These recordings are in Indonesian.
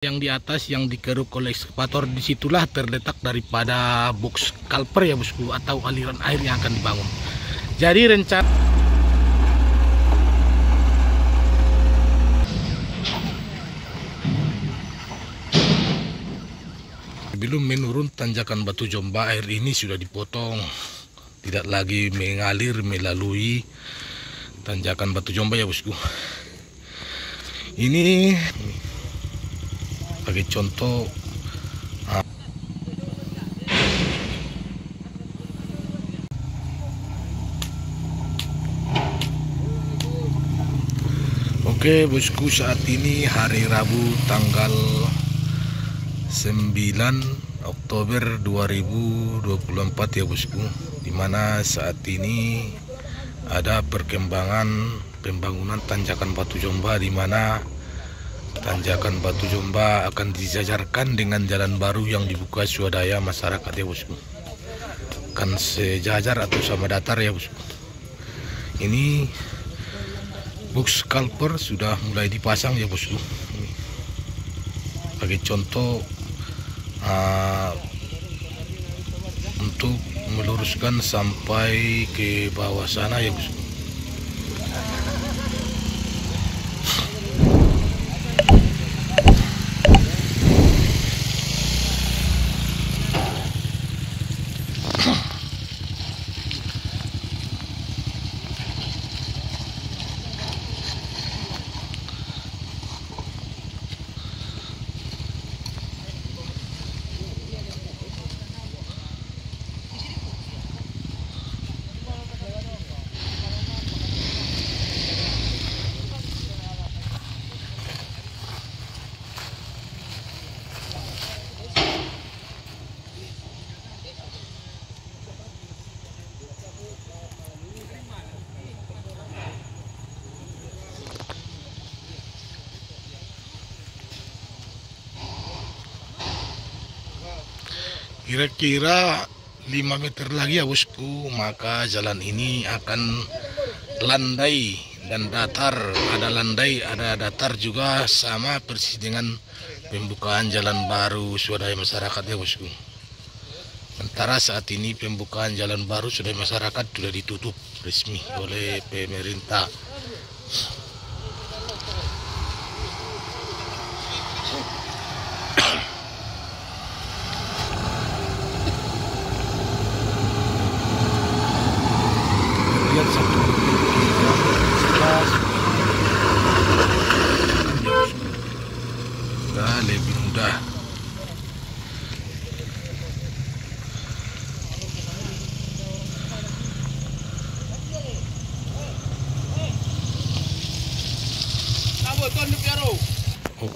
yang di atas yang dikeruk oleh ekskavator di situlah terletak daripada box kalper ya bosku atau aliran air yang akan dibangun. Jadi rencana sebelum menurun tanjakan batu jomba air ini sudah dipotong. Tidak lagi mengalir melalui tanjakan batu jomba ya bosku. Ini sebagai contoh Oke bosku saat ini hari Rabu tanggal 9 Oktober 2024 ya bosku. Di mana saat ini ada perkembangan pembangunan tanjakan Batu Jomba di mana tanjakan Batu Jomba akan dijajarkan dengan jalan baru yang dibuka swadaya masyarakat ya bosku. Kan sejajar atau sama datar ya bosku. Ini box scalper sudah mulai dipasang ya bosku. Sebagai contoh uh, untuk meluruskan sampai ke bawah sana ya bosku kira-kira 5 meter lagi ya bosku. Maka jalan ini akan landai dan datar. Ada landai ada datar juga sama persis dengan pembukaan jalan baru swadaya masyarakat ya bosku. Sementara saat ini pembukaan jalan baru swadaya masyarakat sudah ditutup resmi oleh pemerintah lihat satu sudah lebih mudah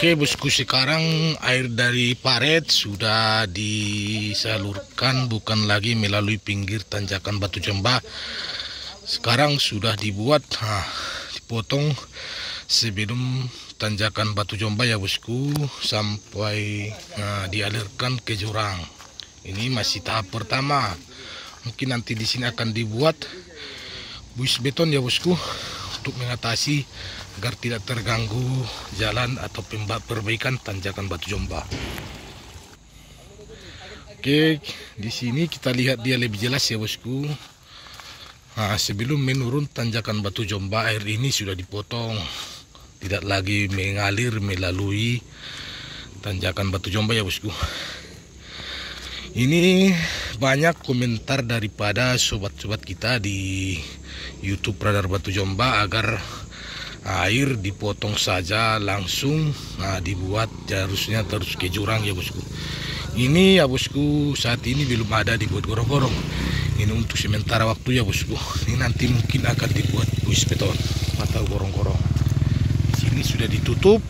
Oke bosku sekarang air dari paret sudah disalurkan bukan lagi melalui pinggir tanjakan Batu Jemba. Sekarang sudah dibuat nah, dipotong sebelum tanjakan Batu Jomba ya bosku sampai nah, dialirkan ke jurang. Ini masih tahap pertama. Mungkin nanti di sini akan dibuat buis beton ya bosku untuk mengatasi agar tidak terganggu jalan atau perbaikan tanjakan Batu Jomba. Oke di sini kita lihat dia lebih jelas ya bosku. Nah, sebelum menurun tanjakan Batu Jomba air ini sudah dipotong. Tidak lagi mengalir melalui tanjakan Batu Jomba ya bosku. Ini banyak komentar daripada sobat-sobat kita di YouTube Radar Batu Jomba agar air dipotong saja langsung nah, dibuat harusnya terus ke jurang ya bosku. Ini ya bosku saat ini belum ada dibuat gorong-gorong. Ini untuk sementara waktu ya bosku. Ini nanti mungkin akan dibuat buis beton atau gorong-gorong. Sini sudah ditutup.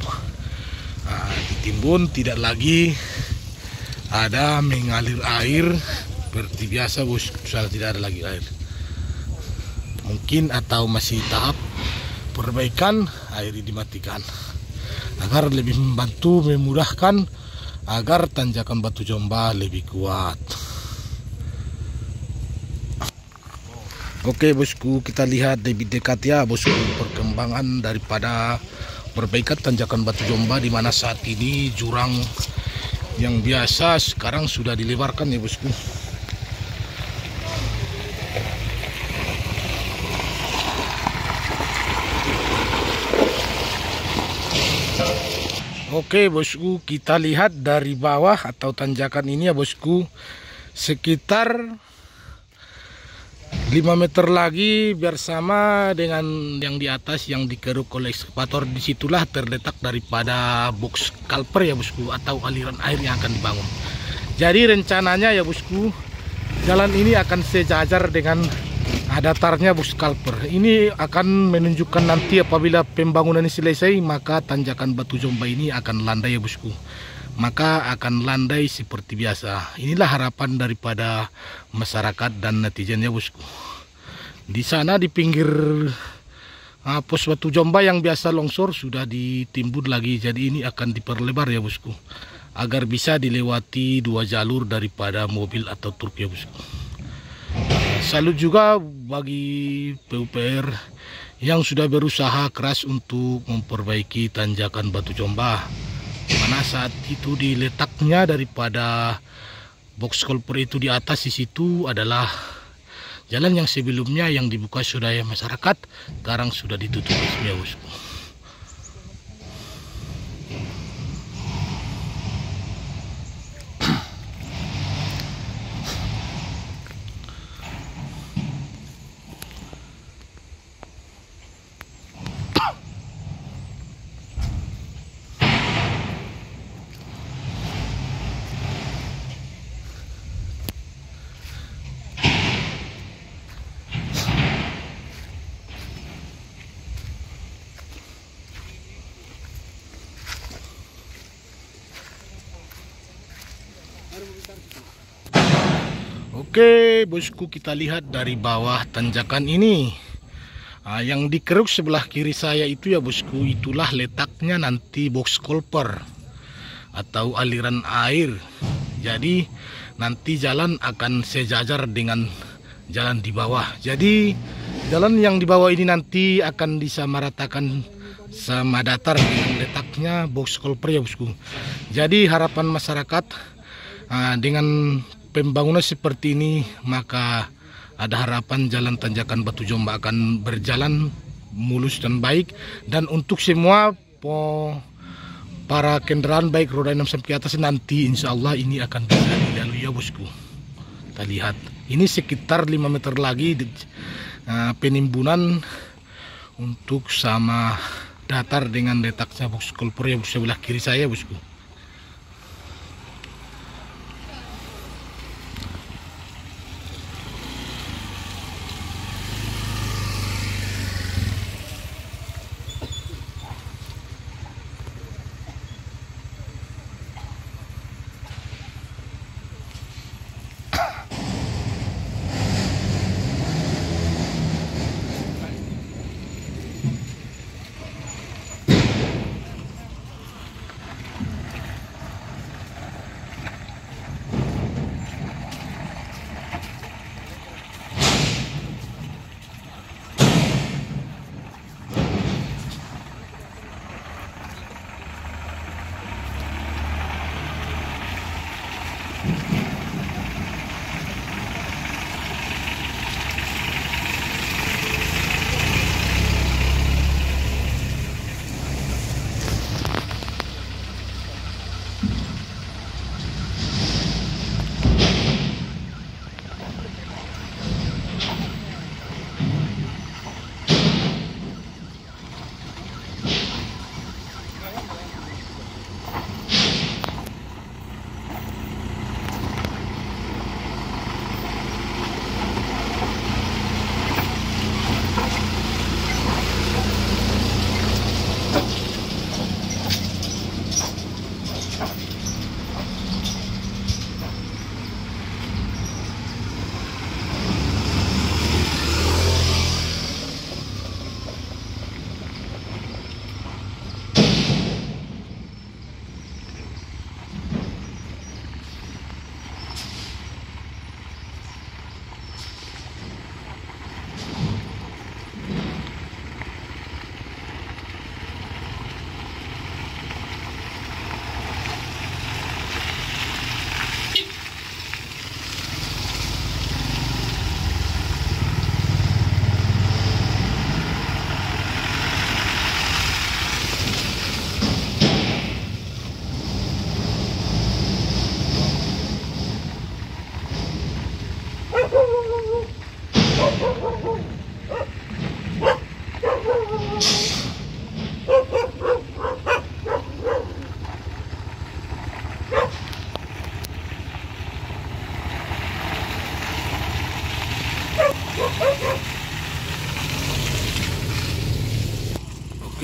Nah, ditimbun tidak lagi ada mengalir air. Seperti biasa bosku sudah tidak ada lagi air mungkin atau masih tahap perbaikan air dimatikan agar lebih membantu memudahkan agar tanjakan batu jomba lebih kuat Oke bosku kita lihat lebih dekat ya bosku perkembangan daripada perbaikan tanjakan Batu Jomba di mana saat ini jurang yang biasa sekarang sudah dilebarkan ya bosku. Oke bosku kita lihat dari bawah atau tanjakan ini ya bosku. Sekitar 5 meter lagi biar sama dengan yang di atas yang dikeruk oleh ekskavator di situlah terletak daripada box kalper ya bosku atau aliran air yang akan dibangun. Jadi rencananya ya bosku jalan ini akan sejajar dengan datarnya bus kalper. Ini akan menunjukkan nanti apabila pembangunan ini selesai maka tanjakan batu jomba ini akan landai ya bosku maka akan landai seperti biasa. Inilah harapan daripada masyarakat dan netizen ya bosku di sana di pinggir uh, pos batu jomba yang biasa longsor sudah ditimbun lagi. Jadi ini akan diperlebar ya bosku agar bisa dilewati dua jalur daripada mobil atau truk ya bosku salut juga bagi PUPR yang sudah berusaha keras untuk memperbaiki tanjakan Batu Jomba mana saat itu diletaknya daripada box culvert itu di atas di situ adalah jalan yang sebelumnya yang dibuka sudah ya masyarakat sekarang sudah ditutup. Resmi Oke bosku kita lihat dari bawah tanjakan ini. Nah, Yang dikeruk sebelah kiri saya itu ya bosku Itulah letaknya nanti box culper Atau aliran air. Jadi nanti jalan akan sejajar dengan jalan di bawah. Jadi jalan yang di bawah ini nanti akan disamaratakan sama datar dengan letaknya box culper ya bosku. Jadi harapan masyarakat uh, dengan pembangunan seperti ini maka ada harapan jalan tanjakan Batu Jomba akan berjalan mulus dan baik. Dan untuk semua po, para kendaraan baik roda 6 sampai atas nanti insya Allah ini akan bisa dilalui ya bosku. Kita lihat. Ini sekitar 5 meter lagi uh, penimbunan untuk sama datar dengan letaknya box kulper yang sebelah kiri saya bosku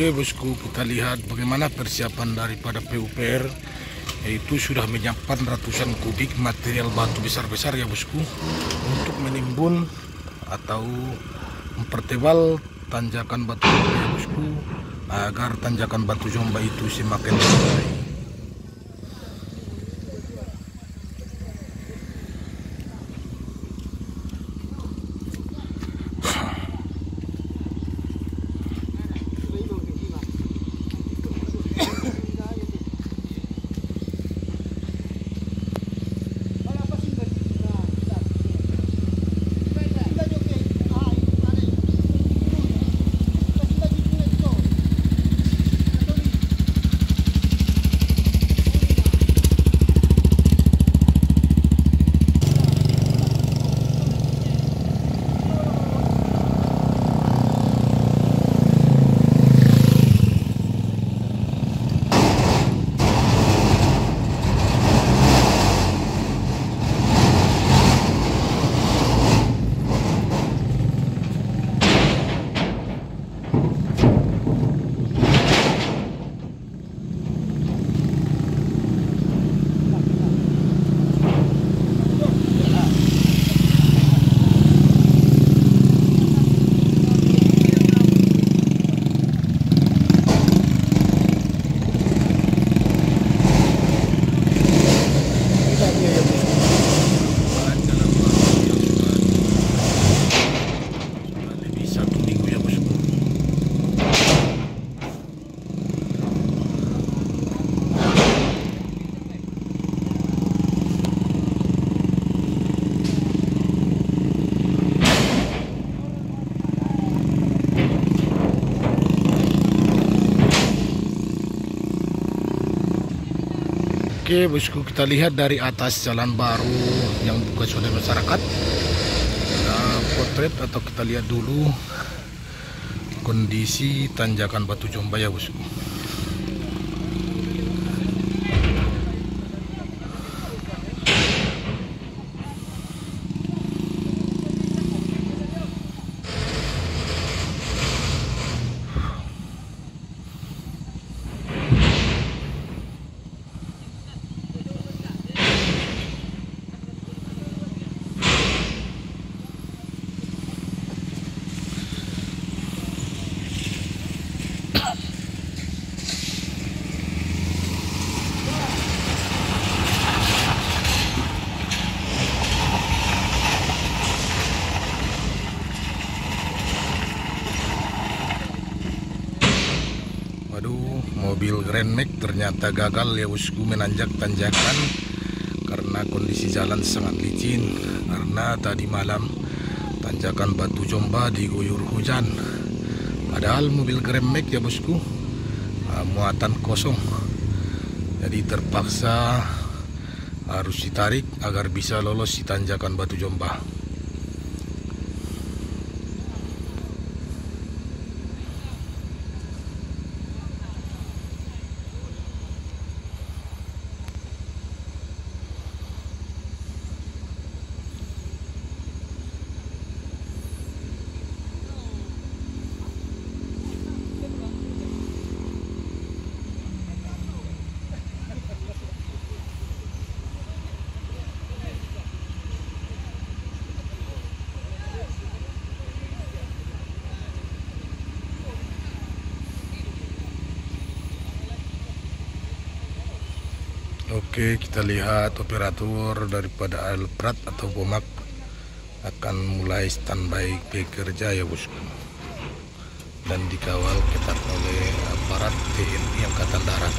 Oke bosku kita lihat bagaimana persiapan daripada PUPR yaitu sudah menyiapkan ratusan kubik material batu besar-besar ya bosku untuk menimbun atau mempertebal tanjakan batu ya bosku agar tanjakan batu jomba itu semakin baik Oke bosku kita lihat dari atas jalan baru yang buka oleh masyarakat. Nah, potret atau kita lihat dulu kondisi tanjakan batu jomba ya bosku mobil Grand Max ternyata gagal ya bosku menanjak tanjakan karena kondisi jalan sangat licin karena tadi malam tanjakan Batu Jomba diguyur hujan. Padahal mobil Grand Max ya bosku uh, muatan kosong. Jadi terpaksa harus ditarik agar bisa lolos di tanjakan Batu Jomba. Oke kita lihat operator daripada Alprat atau Pomak akan mulai standby bekerja ya bosku. Dan dikawal ketat oleh aparat TNI Angkatan Darat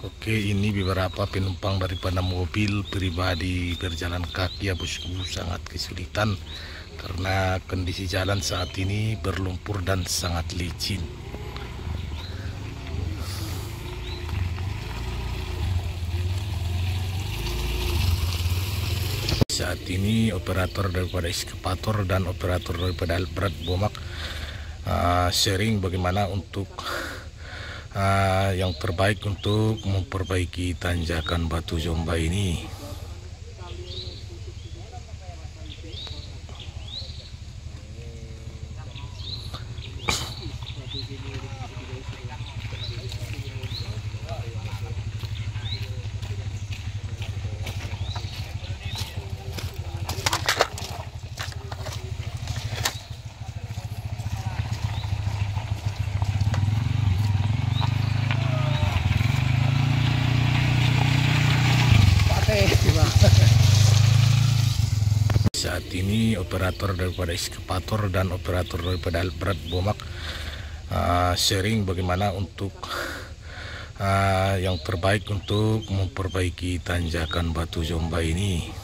Oke, ini beberapa penumpang daripada mobil pribadi berjalan kaki ya bosku sangat kesulitan karena kondisi jalan saat ini berlumpur dan sangat licin. Saat ini operator daripada eskavator dan operator daripada alat bomak uh, sharing bagaimana untuk uh, yang terbaik untuk memperbaiki tanjakan Batu Jomba ini. Saat ini operator daripada eskavator dan operator daripada berat bomak uh, sharing bagaimana untuk uh, yang terbaik untuk memperbaiki tanjakan Batu Jomba ini.